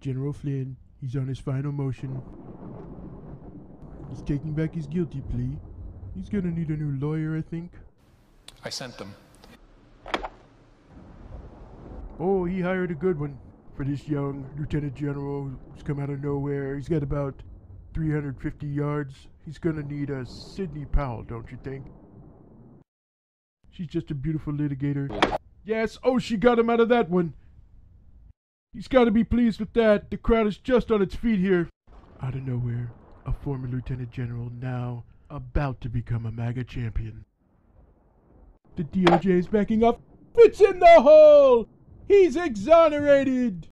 General Flynn, he's on his final motion. He's taking back his guilty plea. He's gonna need a new lawyer, I think. I sent them. Oh, he hired a good one for this young lieutenant general who's come out of nowhere. He's got about 350 yards. He's gonna need a Sidney Powell, don't you think? She's just a beautiful litigator. Yes, oh, she got him out of that one. He's got to be pleased with that. The crowd is just on its feet here. Out of nowhere, a former lieutenant general now about to become a MAGA champion. The DOJ is backing up. It's in the hole! He's exonerated!